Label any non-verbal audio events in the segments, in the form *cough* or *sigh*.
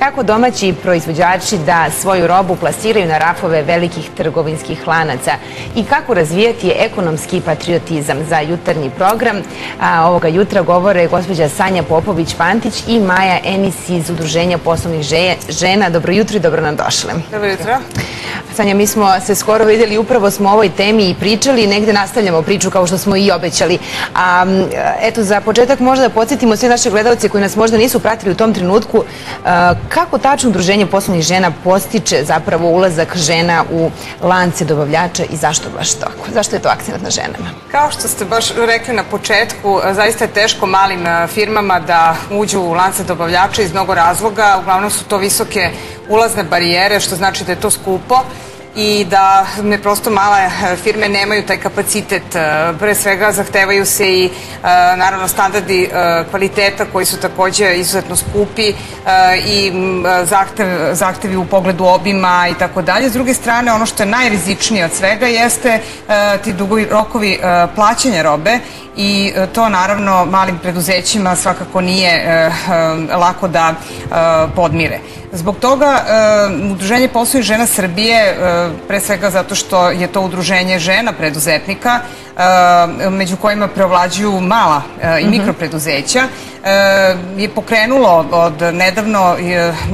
kako domaći proizvođači da svoju robu plasiraju na rafove velikih trgovinskih lanaca i kako razvijati ekonomski patriotizam za jutarnji program. A, ovoga jutra govore gospođa Sanja Popović-Pantić i Maja Enis iz Udruženja poslovnih žena. Dobro jutro i dobro nam došle. Dobro jutro. Sanja, mi smo se skoro videli, upravo smo o ovoj temi i pričali, negde nastavljamo priču kao što smo i obećali. A, eto, za početak možda da podsjetimo sve naše gledalce koji nas možda nisu pratili u tom trenutku, kako tačno Udruženje poslovnih žena postiče zapravo ulazak žena u lance dobavljača i zašto baš to? Zašto je to akcent na ženama? Kao što ste baš rekli na početku, zaista je teško malim firmama da uđu u lance dobavljača iz mnogo razloga. Uglavnom su to visoke ulazne barijere, što znači da je to skupo i da me prosto male eh, firme nemaju taj kapacitet. Eh, pre svega zahtevaju se i eh, naravno standardi kvaliteta koji su takođe izuzetno skupi i mm, zahtev, zahtevi u pogledu obima i tako dalje. S druge strane, ono što je najrizičnije od svega jeste ti dugovi rokovi plaćanja robe i to naravno malim preduzećima svakako nije lako da podmire. Zbog toga Udruženje poslovnih žena Srbije pre svega zato što je to udruženje žena preduzetnika, e, među kojima preovlađuju mala e, i mhm. mikropreduzeća, e, je pokrenulo od nedavno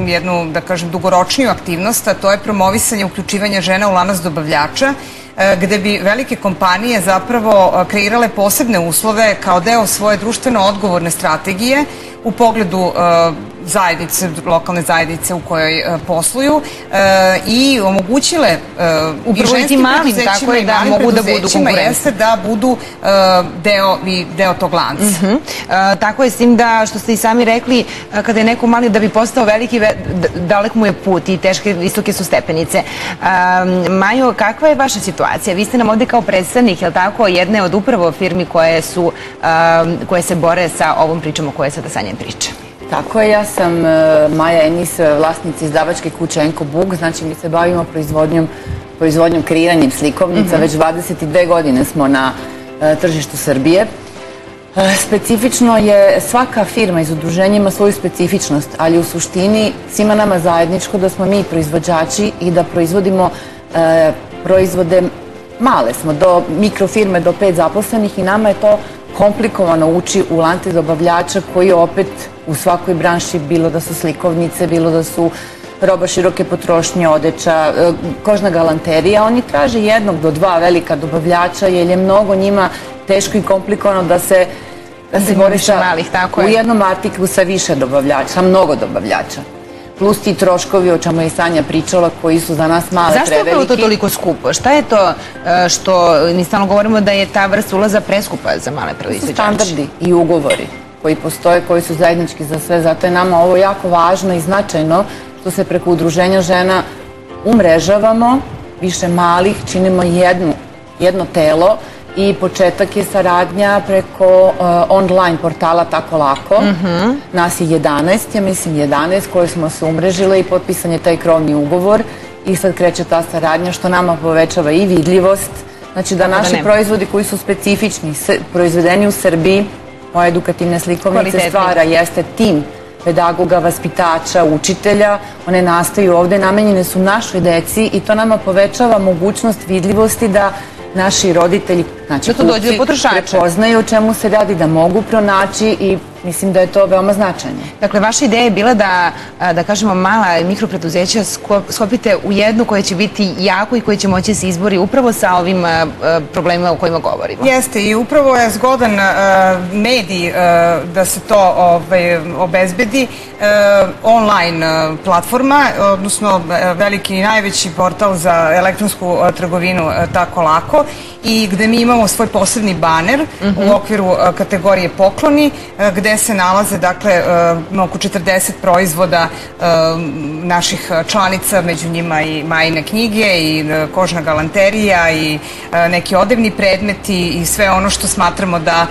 jednu, da kažem, dugoročniju aktivnost, a to je promovisanje uključivanja žena u lanac dobavljača, gde bi velike kompanije zapravo kreirale posebne uslove kao deo svoje društveno odgovorne strategije u pogledu zajednice, lokalne zajednice u kojoj uh, posluju uh, i omogućile uh, upravo i tim malim, tako je da mogu da budu konkurentni. Jeste da budu deo, i deo tog lanca. Mhm. tako je s tim da, što ste i sami rekli, kada je neko mali da bi postao veliki, dalek mu je put i teške, visoke su stepenice. Majo, kakva je vaša situacija? Vi ste nam ovde kao predstavnik, je li tako, jedne od upravo firmi koje, su, koje se bore sa ovom pričom o kojoj sada sa priča. Tako je, ja sam e, Maja Enis, vlasnica izdavačke kuće Enko Bug, znači mi se bavimo proizvodnjom, proizvodnjom kreiranjem slikovnica, mhm. već 22 godine smo na e, tržištu Srbije. E, specifično je, svaka firma iz udruženja ima svoju specifičnost, ali u suštini svima nama zajedničko da smo mi proizvođači i da proizvodimo proizvode male smo, do mikrofirme, do pet zaposlenih i nama je to komplikovano uči u lante dobavljača koji opet u svakoj branši, bilo da su slikovnice, bilo da su roba široke potrošnje, odeća, e, kožna galanterija, oni traže jednog do dva velika dobavljača jer je mnogo njima teško i komplikovano da se da se bori sa, malih, tako je. u jednom artiklu sa više dobavljača, sa mnogo dobavljača. Plus ti troškovi, o čemu je Sanja pričala, koji su za nas male Zašto preveliki. Zašto je to toliko skupo? Šta je to e, što, mi stalno govorimo da je ta vrsta ulaza preskupa za male proizvođače? Standardi i ugovori koji postoje, koji su zajednički za sve. Zato je nama ovo jako važno i značajno što se preko udruženja žena umrežavamo, više malih, činimo jednu, jedno telo i početak je saradnja preko uh, online portala Tako lako. Mm -hmm. Nas je 11, ja mislim 11 koje smo se umrežile i potpisan je taj krovni ugovor i sad kreće ta saradnja što nama povećava i vidljivost. Znači da, da naši proizvodi koji su specifični, proizvedeni u Srbiji, moje edukativne slikovnice stvara jeste tim pedagoga, vaspitača, učitelja. One nastaju ovde, namenjene su našoj deci i to nama povećava mogućnost vidljivosti da naši roditelji, znači da to dođe do potrošača. prepoznaju o čemu se radi, da mogu pronaći i mislim da je to veoma značajno. Dakle, vaša ideja je bila da, da kažemo, mala mikropreduzeća skopite u jednu koja će biti jako i koja će moći da se izbori upravo sa ovim problemima o kojima govorimo. Jeste i upravo je zgodan medij da se to ovaj, obezbedi. Online platforma, odnosno veliki i najveći portal za elektronsku trgovinu tako lako i gde mi imamo svoj posebni baner u mhm. okviru kategorije pokloni gde se nalaze dakle e, oko 40 proizvoda e, naših članica, među njima i majine knjige i e, kožna galanterija i neki odevni predmeti i sve ono što smatramo da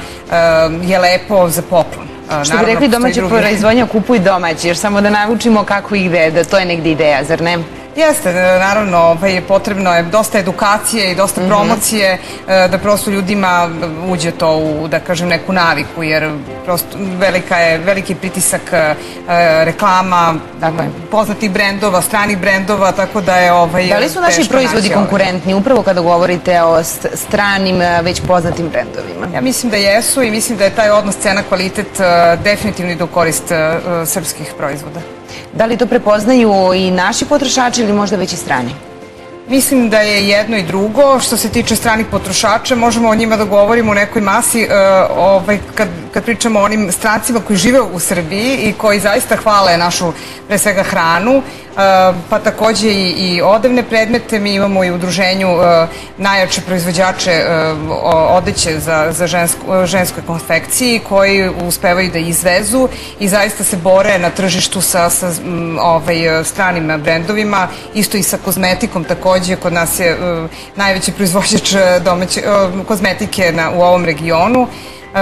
je lepo za poklon. Što bi rekli domaće proizvodnja kupuj domaći, jer samo da naučimo kako ih gde, da to je negde ideja, zar ne? Jeste, naravno, ovaj, potrebno je dosta edukacije i dosta promocije e, da prosto ljudima uđe to u, da kažem, neku naviku, jer prosto velika je, veliki pritisak e, reklama, dakle, poznatih brendova, stranih brendova, tako da je ovaj, Da li su naši proizvodi naći ovaj. konkurentni upravo kada govorite o st- stranim, e, već poznatim brendovima? Ja mislim da jesu i mislim da je taj odnos cena-kvalitet definitivno ide u korist srpskih proizvoda. Da li to prepoznaju i naši potrošači ili možda već i strani? Mislim da je jedno i drugo. Što se tiče stranih potrošača, možemo o njima da govorimo u nekoj masi e, ovaj, kad, kad pričamo o onim strancima koji žive u Srbiji i koji zaista hvale našu, pre svega, hranu, pa takođe i, i odevne predmete. Mi imamo i u udruženju e, najjače proizvođače e, odeće za, za žensku, ženskoj konfekciji koji uspevaju da izvezu i zaista se bore na tržištu sa, sa ovaj, stranim brendovima, isto i sa kozmetikom takođe. Kod nas je e, najveći proizvođač domaće, kozmetike na, u ovom regionu. E,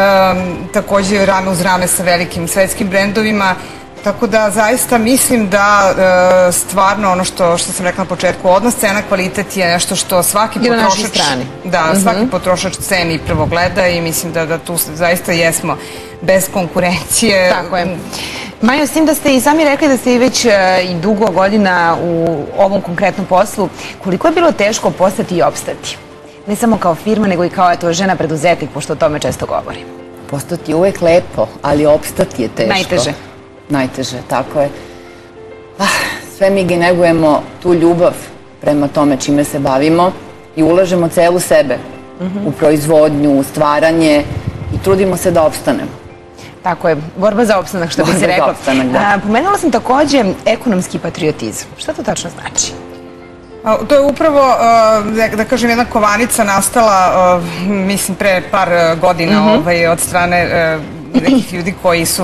takođe rame uz rame sa velikim svetskim brendovima. Tako da zaista mislim da e, stvarno ono što, što sam rekla na početku, odnos cena kvalitet je nešto što svaki I potrošač strani. da, svaki potrošač ceni i prvo gleda i mislim da, da tu zaista jesmo bez konkurencije. Tako je. Majo, s tim da ste i sami rekli da ste i već e, i dugo godina u ovom konkretnom poslu, koliko je bilo teško postati i opstati? Ne samo kao firma, nego i kao eto, žena preduzetnik, pošto o tome često govorim. Postati je uvek lepo, ali opstati je teško. Najteže. Najteže, tako je. Ah, sve mi ga negujemo tu ljubav prema tome čime se bavimo i ulažemo celu sebe u proizvodnju, u stvaranje i trudimo se da opstanemo. Tako je, borba za opstanak, što bi Borba se za reklo. opstanak, da. A, pomenula sam takođe ekonomski patriotizam. Šta to tačno znači? To je upravo, da, da kažem, jedna kovanica nastala, mislim, pre par uh, godina ovaj, od strane nekih ljudi koji su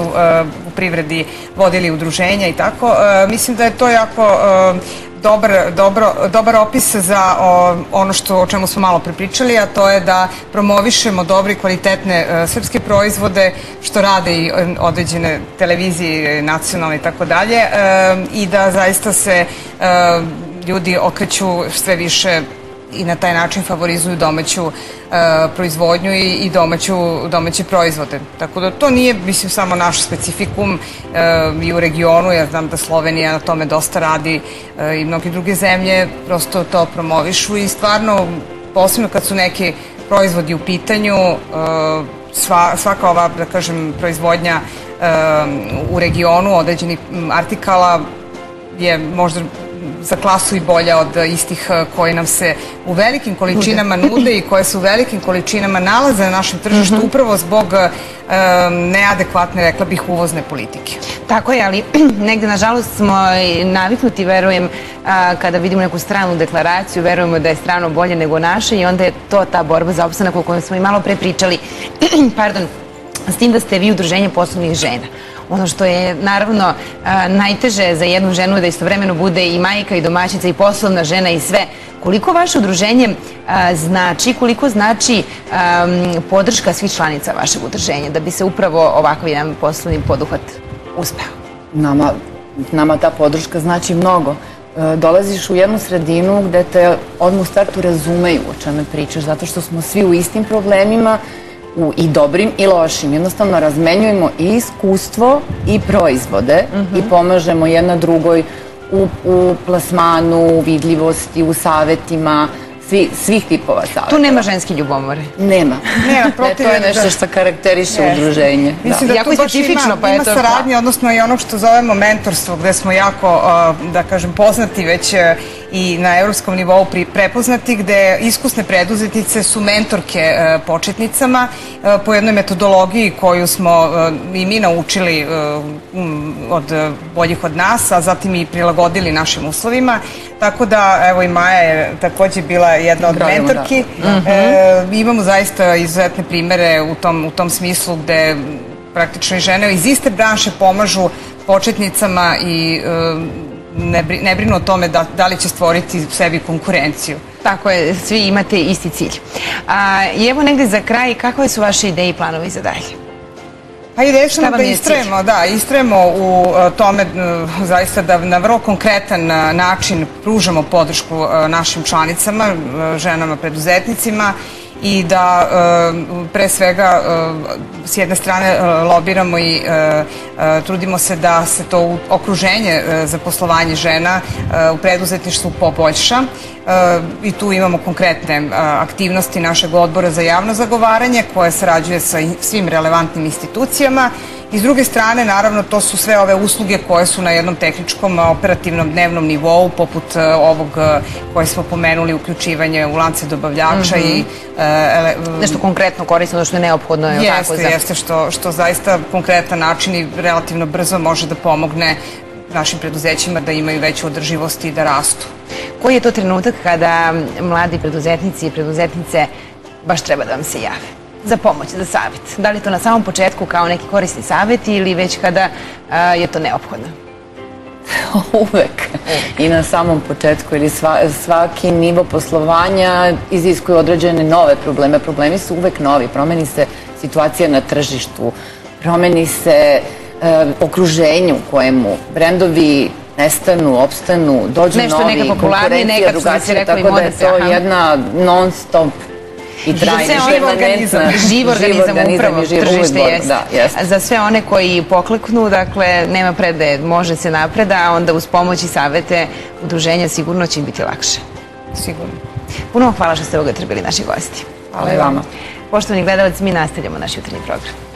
privredi vodili udruženja i tako. Uh, mislim da je to jako uh, dobar, dobro, dobar opis za o, ono što, o čemu smo malo prepričali, a to je da promovišemo dobre i kvalitetne uh, srpske proizvode, što rade i određene televizije, nacionalne i tako dalje, uh, i da zaista se uh, ljudi okreću sve više i na taj način favorizuju domaću e, proizvodnju i, domaću, domaće proizvode. Tako da to nije, mislim, samo naš specifikum e, i u regionu. Ja znam da Slovenija na tome dosta radi e, i mnoge druge zemlje prosto to promovišu i stvarno, posebno kad su neki proizvodi u pitanju, sva, svaka ova, da kažem, proizvodnja u regionu određenih artikala je možda za klasu i bolja od istih eh, koji nam se u velikim količinama nude i koje se u velikim količinama nalaze na našem tržištu upravo zbog eh, neadekvatne, rekla bih, uvozne politike. Tako je, ali *clears throat* negde, nažalost, smo naviknuti, verujem, a, kada vidimo neku stranu deklaraciju, verujemo da je strano bolje nego naše i onda je to ta borba za opstanak o kojoj smo i malo pre pričali. *clears throat* Pardon, s tim da ste vi udruženje poslovnih žena. Ono što je naravno najteže za jednu ženu je da istovremeno bude i majka i domaćica i poslovna žena i sve. Koliko vaše udruženje znači, koliko znači podrška svih članica vašeg udruženja da bi se upravo ovakav jedan poslovni poduhvat uspeo? Nama, nama ta podrška znači mnogo. E, Dolaziš u jednu sredinu gde te odmah u startu razumeju o čemu pričaš, zato što smo svi u istim problemima, u, i dobrim i lošim. Jednostavno razmenjujemo i iskustvo i proizvode i pomažemo jedna drugoj u, u plasmanu, u vidljivosti, u savetima, svi, svih tipova saveta. Tu nema ženske ljubomore. Nema. *laughs* Nema, Ne, protiv to je nešto da- što karakteriše Jeste. udruženje. Mislim da, Jako tu baš specifično, ima, pa ima saradnje, odnosno i onog što zovemo mentorstvo, gde smo jako, da kažem, poznati već uh, i na evropskom nivou prepoznati, gde iskusne preduzetnice su mentorke uh, početnicama uh, po jednoj metodologiji koju smo uh, i mi naučili um, od boljih od nas, a zatim i prilagodili našim uslovima. Tako da, evo i Maja je takođe bila jedna od Gradimo, mentorki. da. E, imamo zaista izuzetne primere u tom, u tom smislu gde praktično i žene iz iste branše pomažu početnicama i e, ne, bri- ne brinu o tome da, da li će stvoriti sebi konkurenciju. Tako je, svi imate isti cilj. A, I evo negde za kraj, kakve su vaše ideje i planovi za dalje? Pa i vam da je istrajemo, da, istrajemo u e, tome e, zaista da na vrlo konkretan e, način pružamo podršku našim članicama, ženama preduzetnicima i da e, pre svega e, s jedne strane e, lobiramo i trudimo se da se to okruženje za poslovanje žena u preduzetništvu poboljša i tu imamo konkretne e, aktivnosti našeg odbora za javno zagovaranje koje sarađuje sa i- svim relevantnim institucijama i s druge strane naravno to su sve ove usluge koje su na jednom tehničkom a, operativnom dnevnom nivou poput e, ovog e, koje smo pomenuli uključivanje u lance dobavljača i e, ele- Nešto konkretno korisno, što je neophodno. je tako, Jeste, za- jeste što, što zaista konkretan način i relativno brzo može da pomogne našim preduzećima da imaju veću održivost i da rastu. Koji je to trenutak kada mladi preduzetnici i preduzetnice baš treba da vam se jave? Za pomoć, za savjet. Da li to na samom početku kao neki korisni savjet ili već kada a, je to neophodno? *laughs* Uvek. I na samom početku, jer sva, svaki nivo poslovanja iziskuje određene nove probleme. Problemi su uvek novi. Promeni se situacija na tržištu, promeni se e, okruženje u kojemu brendovi nestanu, opstanu, dođu Nešto novi, neka popularnije, nekad, i tako da je to aha. jedna non stop i one- Živ organizam. Živ organizam, upravo, i živ, tržište jeste. Da. Za sve one koji pokleknu, dakle, nema predaje, može se napreda, a onda uz pomoć i savete udruženja sigurno će im biti lakše. Sigurno. Puno vam hvala što ste ovoga bili naši gosti. Hvala i vama. Poštovani gledalac, mi nastavljamo naš jutarnji program.